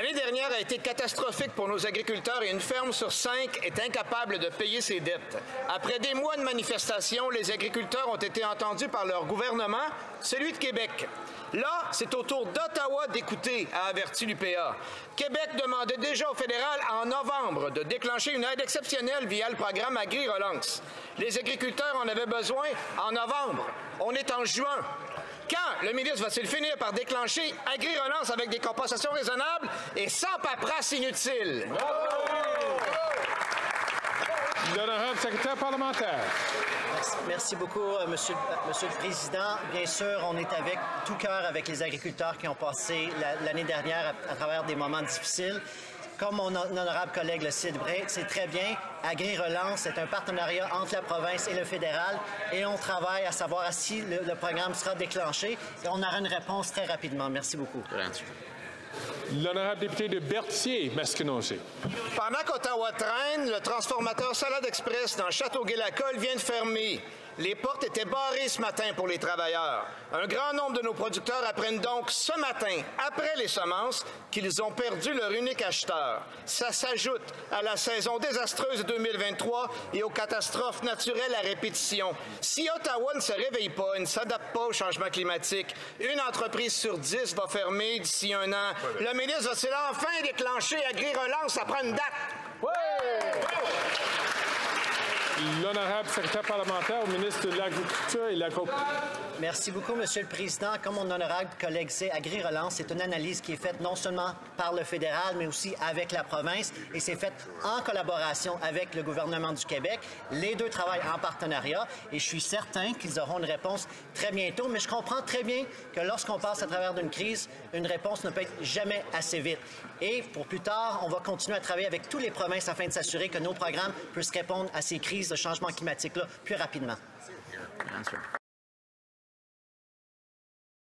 L'année dernière a été catastrophique pour nos agriculteurs et une ferme sur cinq est incapable de payer ses dettes. Après des mois de manifestations, les agriculteurs ont été entendus par leur gouvernement, celui de Québec. Là, c'est au tour d'Ottawa d'écouter, a averti l'UPA. Québec demandait déjà au fédéral en novembre de déclencher une aide exceptionnelle via le programme Agri-Relance. Les agriculteurs en avaient besoin en novembre. On est en juin. Quand le ministre va-t-il finir par déclencher Agri-Relance avec des compensations raisonnables et sans paperasse inutile? L'honorable secrétaire parlementaire. Merci, merci beaucoup, euh, monsieur, euh, monsieur, le Président. Bien sûr, on est avec tout cœur avec les agriculteurs qui ont passé l'année dernière à, à, travers des moments difficiles. Comme mon honorable collègue le célébrait, c'est très bien. Agri-Relance, c'est un partenariat entre la province et le fédéral et on travaille à savoir si le, le programme sera déclenché et on aura une réponse très rapidement. Merci beaucoup. L'honorable député de Berthier, Masquinongé. Pendant qu'Ottawa traîne, le transformateur Salade Express dans Châteauguay-Lacolle vient de fermer. Les portes étaient barrées ce matin pour les travailleurs. Un grand nombre de nos producteurs apprennent donc ce matin, après les semences, qu'ils ont perdu leur unique acheteur. Ça s'ajoute à la saison désastreuse de 2023 et aux catastrophes naturelles à répétition. Si Ottawa ne se réveille pas et ne s'adapte pas au changement climatique, une entreprise sur dix va fermer d'ici un an. Le ministre va-t-il enfin déclencher Agri-Relance? Ça prend une date. L'honorable secrétaire parlementaire au ministre de l'Agriculture et de la Merci beaucoup, Monsieur le Président. Comme mon honorable collègue sait, Agri-Relance, c'est une analyse qui est faite non seulement par le fédéral, mais aussi avec la province, et c'est faite en collaboration avec le gouvernement du Québec. Les deux travaillent en partenariat, et je suis certain qu'ils auront une réponse très bientôt, mais je comprends très bien que lorsqu'on passe à travers d'une crise, une réponse ne peut être jamais assez vite. Et pour plus tard, on va continuer à travailler avec toutes les provinces afin de s'assurer que nos programmes puissent répondre à ces crises de changement climatique-là plus rapidement.